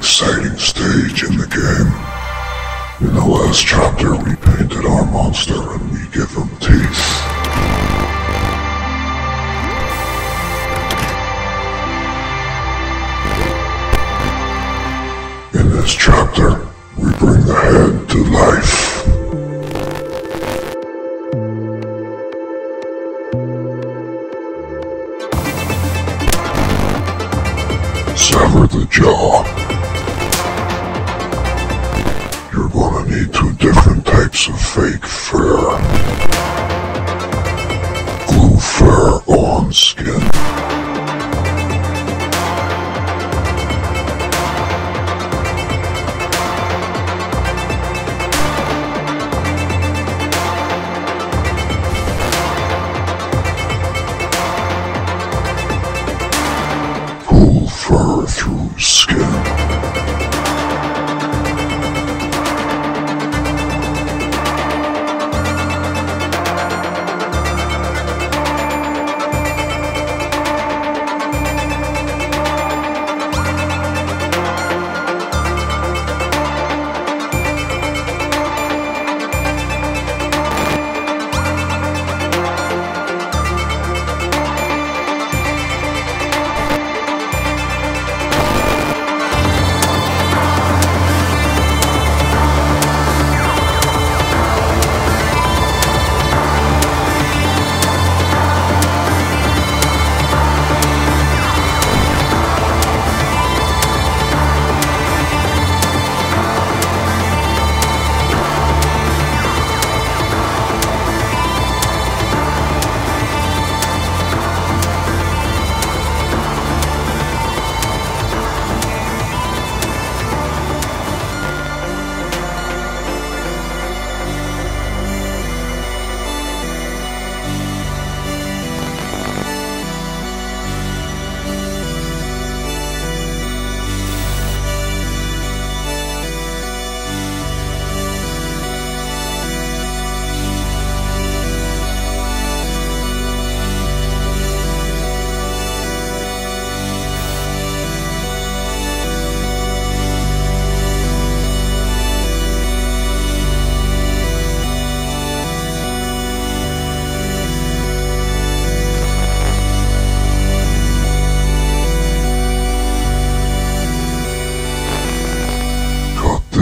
exciting stage in the game. In the last chapter, we painted our monster and we give him teeth. In this chapter, we bring the head to life. Sever the jaw. You're gonna need two different types of fake fur. Glue fur on skin.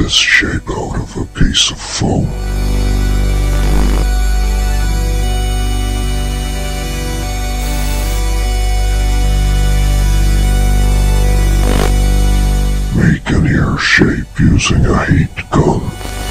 This shape out of a piece of foam. Make an ear shape using a heat gun.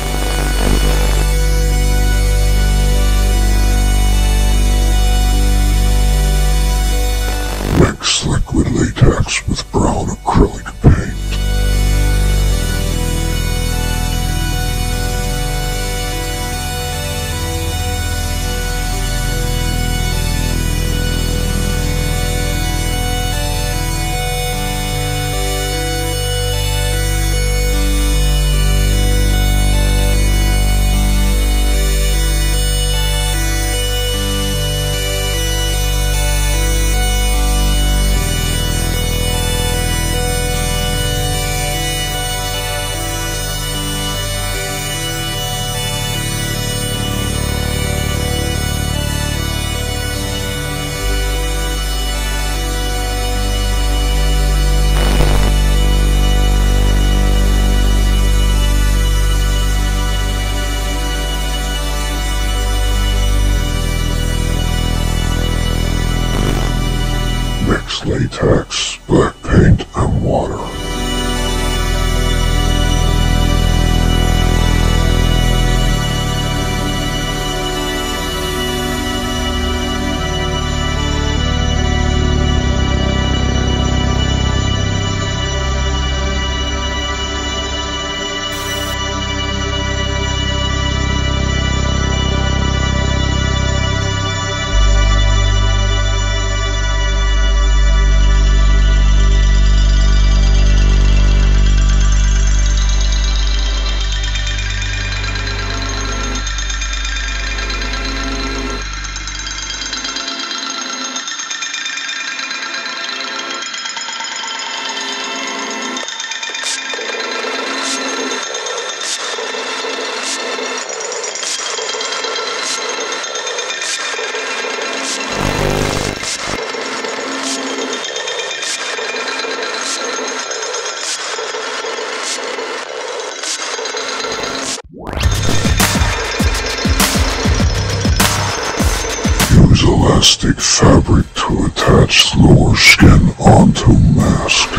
Elastic fabric to attach lower skin onto mask.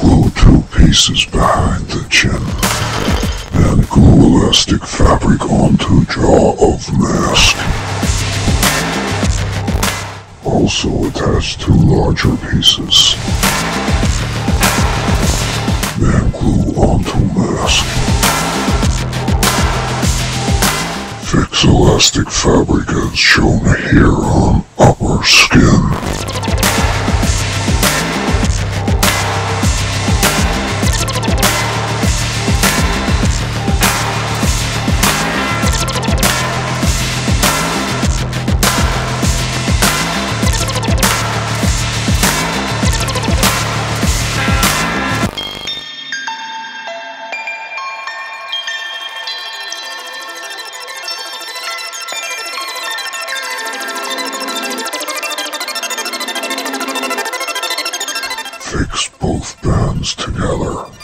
Glue two pieces behind the chin. And glue elastic fabric onto jaw of mask. Also attach two larger pieces. Fix elastic fabric as shown here on upper skin. Together.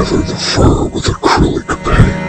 Lather the fur with acrylic paint.